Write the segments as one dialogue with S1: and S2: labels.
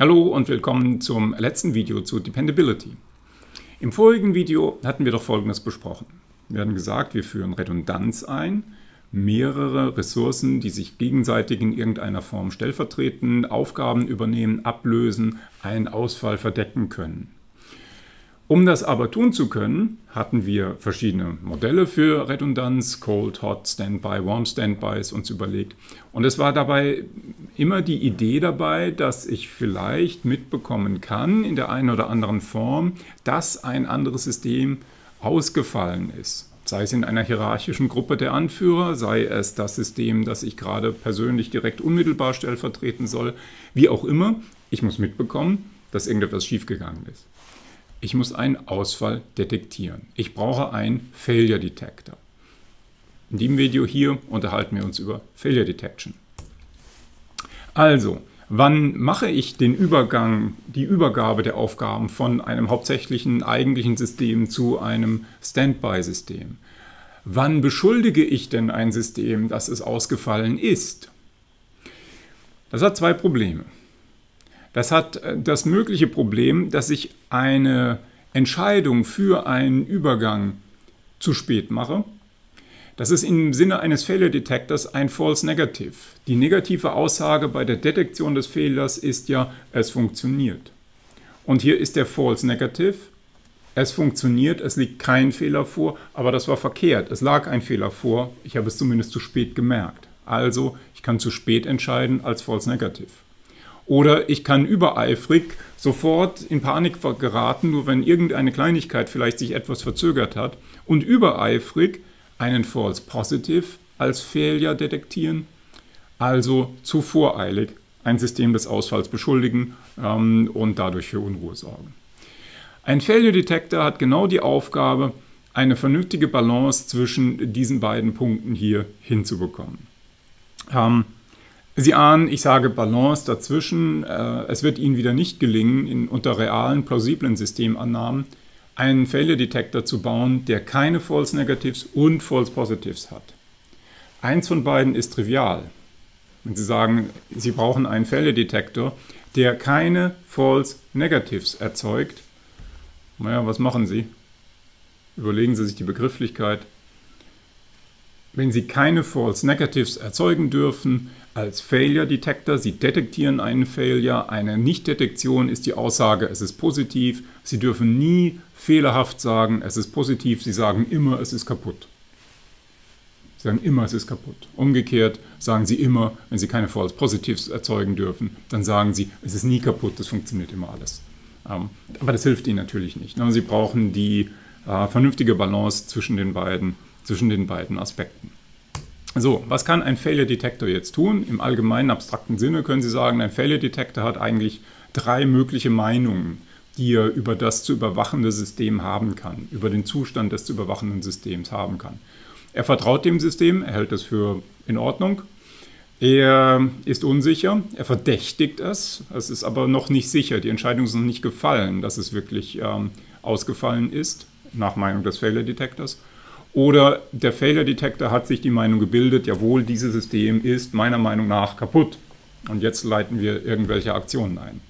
S1: Hallo und willkommen zum letzten Video zu Dependability. Im vorigen Video hatten wir doch Folgendes besprochen. Wir hatten gesagt, wir führen Redundanz ein, mehrere Ressourcen, die sich gegenseitig in irgendeiner Form stellvertreten, Aufgaben übernehmen, ablösen, einen Ausfall verdecken können. Um das aber tun zu können, hatten wir verschiedene Modelle für Redundanz, Cold, Hot, Standby, Warm Standbys uns überlegt. Und es war dabei immer die Idee dabei, dass ich vielleicht mitbekommen kann, in der einen oder anderen Form, dass ein anderes System ausgefallen ist. Sei es in einer hierarchischen Gruppe der Anführer, sei es das System, das ich gerade persönlich direkt unmittelbar stellvertreten soll, wie auch immer. Ich muss mitbekommen, dass irgendetwas schiefgegangen ist. Ich muss einen Ausfall detektieren. Ich brauche einen Failure Detector. In diesem Video hier unterhalten wir uns über Failure Detection. Also, wann mache ich den Übergang, die Übergabe der Aufgaben von einem hauptsächlichen eigentlichen System zu einem Standby-System? Wann beschuldige ich denn ein System, dass es ausgefallen ist? Das hat zwei Probleme. Das hat äh, das mögliche Problem, dass ich eine Entscheidung für einen Übergang zu spät mache. Das ist im Sinne eines Failure Detectors ein False Negative. Die negative Aussage bei der Detektion des Fehlers ist ja, es funktioniert. Und hier ist der False Negative. Es funktioniert, es liegt kein Fehler vor, aber das war verkehrt. Es lag ein Fehler vor, ich habe es zumindest zu spät gemerkt. Also, ich kann zu spät entscheiden als False Negative. Oder ich kann übereifrig sofort in Panik geraten, nur wenn irgendeine Kleinigkeit vielleicht sich etwas verzögert hat und übereifrig einen False Positive als Failure detektieren, also zu voreilig ein System des Ausfalls beschuldigen ähm, und dadurch für Unruhe sorgen. Ein Failure Detector hat genau die Aufgabe, eine vernünftige Balance zwischen diesen beiden Punkten hier hinzubekommen. Ähm, Sie ahnen, ich sage Balance dazwischen. Äh, es wird Ihnen wieder nicht gelingen, in, unter realen, plausiblen Systemannahmen einen Failure Detector zu bauen, der keine False Negatives und False Positives hat. Eins von beiden ist trivial. Wenn Sie sagen, Sie brauchen einen Failure Detector, der keine False Negatives erzeugt, naja, was machen Sie? Überlegen Sie sich die Begrifflichkeit. Wenn Sie keine False Negatives erzeugen dürfen, als Failure Detector. Sie detektieren einen Failure. Eine Nicht-Detektion ist die Aussage, es ist positiv. Sie dürfen nie fehlerhaft sagen, es ist positiv. Sie sagen immer, es ist kaputt. Sie sagen immer, es ist kaputt. Umgekehrt sagen Sie immer, wenn Sie keine False Positives erzeugen dürfen, dann sagen Sie, es ist nie kaputt, es funktioniert immer alles. Ähm, aber das hilft Ihnen natürlich nicht. Ne? Sie brauchen die äh, vernünftige Balance zwischen den beiden, zwischen den beiden Aspekten. So, was kann ein Failure Detector jetzt tun? Im allgemeinen abstrakten Sinne können Sie sagen, ein Failure Detector hat eigentlich drei mögliche Meinungen, die er über das zu überwachende System haben kann, über den Zustand des zu überwachenden Systems haben kann. Er vertraut dem System, er hält es für in Ordnung. Er ist unsicher, er verdächtigt es, es ist aber noch nicht sicher, die Entscheidung ist noch nicht gefallen, dass es wirklich ähm, ausgefallen ist, nach Meinung des Failure Detectors. Oder der Failure Detector hat sich die Meinung gebildet, jawohl, dieses System ist meiner Meinung nach kaputt. Und jetzt leiten wir irgendwelche Aktionen ein.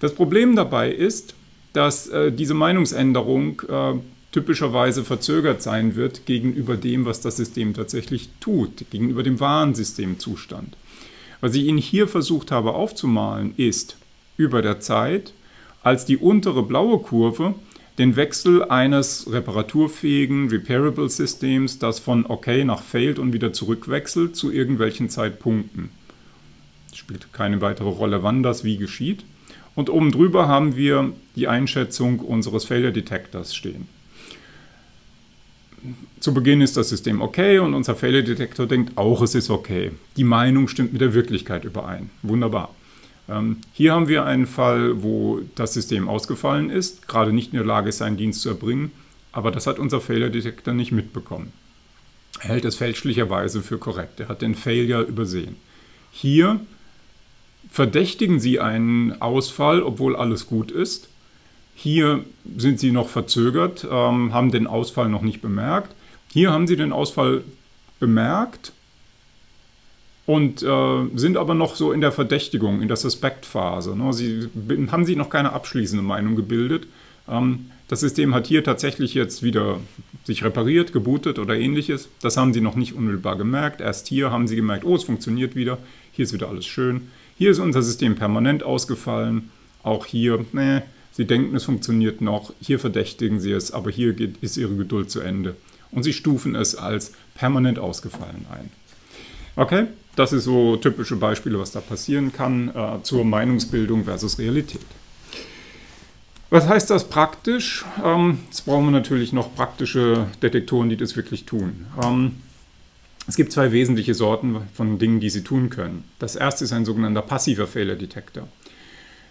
S1: Das Problem dabei ist, dass äh, diese Meinungsänderung äh, typischerweise verzögert sein wird gegenüber dem, was das System tatsächlich tut, gegenüber dem wahren Systemzustand. Was ich Ihnen hier versucht habe aufzumalen, ist über der Zeit, als die untere blaue Kurve den Wechsel eines reparaturfähigen Repairable Systems, das von OK nach Failed und wieder zurückwechselt zu irgendwelchen Zeitpunkten. Es spielt keine weitere Rolle, wann das wie geschieht. Und oben drüber haben wir die Einschätzung unseres Failure Detectors stehen. Zu Beginn ist das System okay und unser Failure Detector denkt auch, es ist okay. Die Meinung stimmt mit der Wirklichkeit überein. Wunderbar. Ähm, hier haben wir einen Fall, wo das System ausgefallen ist, gerade nicht in der Lage ist, seinen Dienst zu erbringen, aber das hat unser Failure Detector nicht mitbekommen. Er hält es fälschlicherweise für korrekt. Er hat den Failure übersehen. Hier verdächtigen Sie einen Ausfall, obwohl alles gut ist. Hier sind Sie noch verzögert, ähm, haben den Ausfall noch nicht bemerkt. Hier haben Sie den Ausfall bemerkt und äh, sind aber noch so in der Verdächtigung, in der Suspektphase. Ne? Sie haben sich noch keine abschließende Meinung gebildet. Ähm, das System hat hier tatsächlich jetzt wieder sich repariert, gebootet oder ähnliches. Das haben sie noch nicht unmittelbar gemerkt. Erst hier haben sie gemerkt, oh, es funktioniert wieder. Hier ist wieder alles schön. Hier ist unser System permanent ausgefallen. Auch hier, nee, sie denken, es funktioniert noch. Hier verdächtigen sie es, aber hier geht, ist ihre Geduld zu Ende. Und sie stufen es als permanent ausgefallen ein. Okay, das ist so typische Beispiele, was da passieren kann äh, zur Meinungsbildung versus Realität. Was heißt das praktisch? Ähm, jetzt brauchen wir natürlich noch praktische Detektoren, die das wirklich tun. Ähm, es gibt zwei wesentliche Sorten von Dingen, die Sie tun können. Das erste ist ein sogenannter passiver Fehlerdetektor.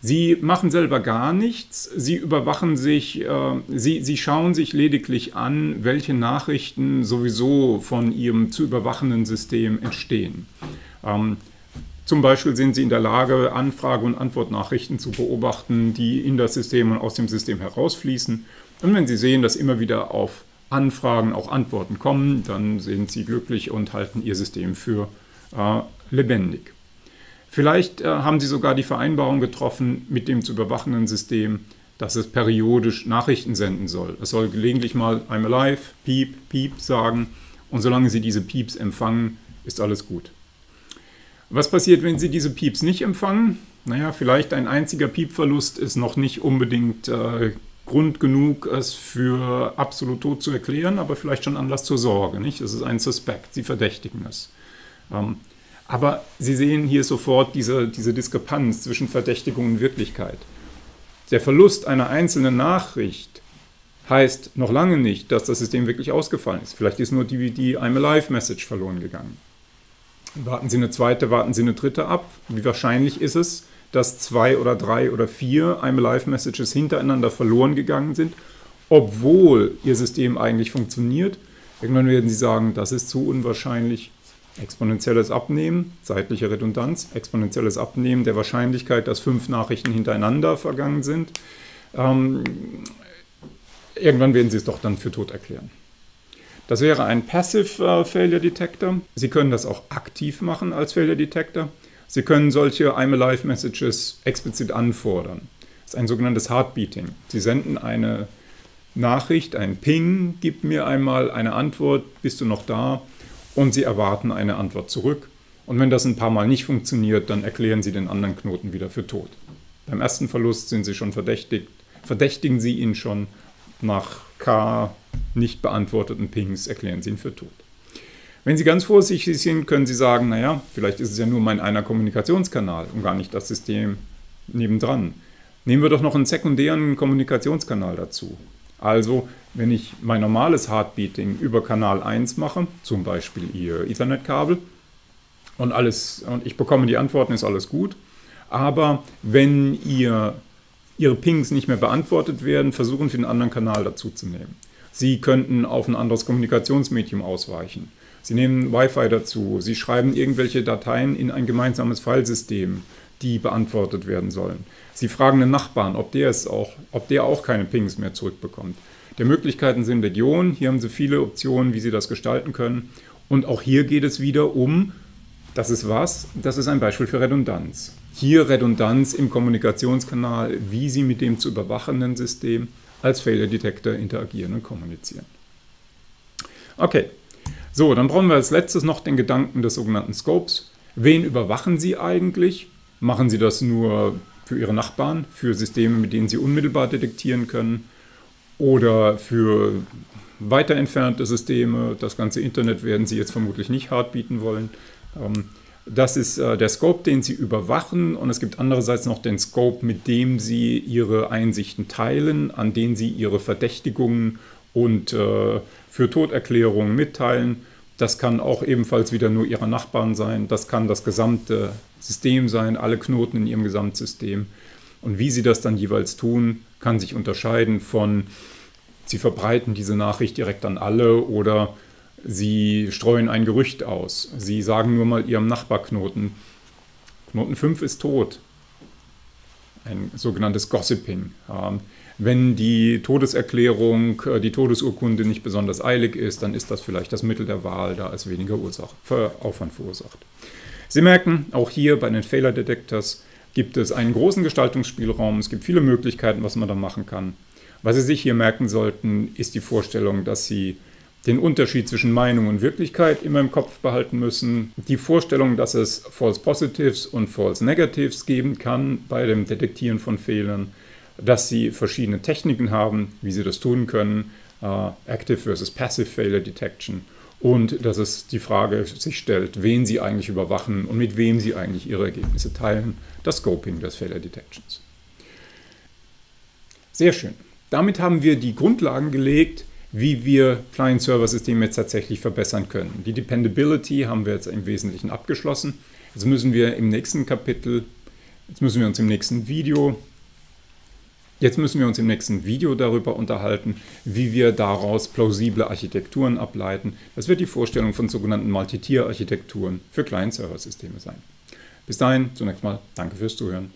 S1: Sie machen selber gar nichts, Sie überwachen sich, äh, Sie, Sie schauen sich lediglich an, welche Nachrichten sowieso von Ihrem zu überwachenden System entstehen. Ähm, zum Beispiel sind Sie in der Lage, Anfrage- und Antwortnachrichten zu beobachten, die in das System und aus dem System herausfließen. Und wenn Sie sehen, dass immer wieder auf Anfragen auch Antworten kommen, dann sind Sie glücklich und halten Ihr System für äh, lebendig. Vielleicht äh, haben Sie sogar die Vereinbarung getroffen mit dem zu überwachenden System, dass es periodisch Nachrichten senden soll. Es soll gelegentlich mal I'm alive, piep, piep sagen. Und solange Sie diese Pieps empfangen, ist alles gut. Was passiert, wenn Sie diese Pieps nicht empfangen? Naja, vielleicht ein einziger Piepverlust ist noch nicht unbedingt äh, Grund genug, es für absolut tot zu erklären, aber vielleicht schon Anlass zur Sorge. Nicht? Es ist ein Suspekt, Sie verdächtigen es. Ähm, aber Sie sehen hier sofort diese, diese Diskrepanz zwischen Verdächtigung und Wirklichkeit. Der Verlust einer einzelnen Nachricht heißt noch lange nicht, dass das System wirklich ausgefallen ist. Vielleicht ist nur die, die I'm Alive Message verloren gegangen. Warten Sie eine zweite, warten Sie eine dritte ab. Wie wahrscheinlich ist es, dass zwei oder drei oder vier I'm Alive Messages hintereinander verloren gegangen sind, obwohl Ihr System eigentlich funktioniert? Irgendwann werden Sie sagen, das ist zu unwahrscheinlich. Exponentielles Abnehmen, zeitliche Redundanz, exponentielles Abnehmen der Wahrscheinlichkeit, dass fünf Nachrichten hintereinander vergangen sind. Ähm, irgendwann werden Sie es doch dann für tot erklären. Das wäre ein Passive äh, Failure Detector. Sie können das auch aktiv machen als Failure Detector. Sie können solche I'm Alive Messages explizit anfordern. Das ist ein sogenanntes Heartbeating. Sie senden eine Nachricht, ein Ping, gib mir einmal eine Antwort, bist du noch da? Und Sie erwarten eine Antwort zurück. Und wenn das ein paar Mal nicht funktioniert, dann erklären Sie den anderen Knoten wieder für tot. Beim ersten Verlust sind Sie schon verdächtigt, verdächtigen Sie ihn schon nach K nicht beantworteten Pings erklären Sie ihn für tot. Wenn Sie ganz vorsichtig sind, können Sie sagen, naja, vielleicht ist es ja nur mein einer Kommunikationskanal und gar nicht das System nebendran. Nehmen wir doch noch einen sekundären Kommunikationskanal dazu. Also, wenn ich mein normales Heartbeating über Kanal 1 mache, zum Beispiel Ihr Ethernet-Kabel, und alles, und ich bekomme die Antworten, ist alles gut. Aber wenn ihr, Ihre Pings nicht mehr beantwortet werden, versuchen Sie den anderen Kanal dazu zu nehmen. Sie könnten auf ein anderes Kommunikationsmedium ausweichen. Sie nehmen Wi-Fi dazu. Sie schreiben irgendwelche Dateien in ein gemeinsames Filesystem, die beantwortet werden sollen. Sie fragen den Nachbarn, ob der, es auch, ob der auch keine Pings mehr zurückbekommt. Der Möglichkeiten sind Legion. Hier haben Sie viele Optionen, wie Sie das gestalten können. Und auch hier geht es wieder um, das ist was? Das ist ein Beispiel für Redundanz. Hier Redundanz im Kommunikationskanal, wie Sie mit dem zu überwachenden System als Failure Detector interagieren und kommunizieren. Okay, so, dann brauchen wir als letztes noch den Gedanken des sogenannten Scopes. Wen überwachen Sie eigentlich? Machen Sie das nur für Ihre Nachbarn, für Systeme, mit denen Sie unmittelbar detektieren können oder für weiter entfernte Systeme? Das ganze Internet werden Sie jetzt vermutlich nicht hart bieten wollen. Ähm, das ist äh, der Scope, den Sie überwachen und es gibt andererseits noch den Scope, mit dem Sie Ihre Einsichten teilen, an den Sie Ihre Verdächtigungen und äh, für Toderklärungen mitteilen. Das kann auch ebenfalls wieder nur Ihre Nachbarn sein. Das kann das gesamte System sein, alle Knoten in Ihrem Gesamtsystem. Und wie Sie das dann jeweils tun, kann sich unterscheiden von, Sie verbreiten diese Nachricht direkt an alle oder Sie streuen ein Gerücht aus. Sie sagen nur mal Ihrem Nachbarknoten, Knoten 5 ist tot. Ein sogenanntes Gossiping. Wenn die Todeserklärung, äh, die Todesurkunde nicht besonders eilig ist, dann ist das vielleicht das Mittel der Wahl, da es weniger Ursache, Aufwand verursacht. Sie merken, auch hier bei den Failure Detectors gibt es einen großen Gestaltungsspielraum. Es gibt viele Möglichkeiten, was man da machen kann. Was Sie sich hier merken sollten, ist die Vorstellung, dass Sie den Unterschied zwischen Meinung und Wirklichkeit immer im Kopf behalten müssen. Die Vorstellung, dass es False Positives und False Negatives geben kann bei dem Detektieren von Fehlern. Dass Sie verschiedene Techniken haben, wie Sie das tun können. Uh, Active versus Passive Failure Detection und dass es die Frage sich stellt, wen Sie eigentlich überwachen und mit wem Sie eigentlich Ihre Ergebnisse teilen, das Scoping des Failure Detections. Sehr schön. Damit haben wir die Grundlagen gelegt, wie wir Client-Server-Systeme jetzt tatsächlich verbessern können. Die Dependability haben wir jetzt im Wesentlichen abgeschlossen. Jetzt müssen wir im nächsten Kapitel, jetzt müssen wir uns im nächsten Video Jetzt müssen wir uns im nächsten Video darüber unterhalten, wie wir daraus plausible Architekturen ableiten. Das wird die Vorstellung von sogenannten Multitier-Architekturen für Client-Server-Systeme sein. Bis dahin, zunächst mal danke fürs Zuhören.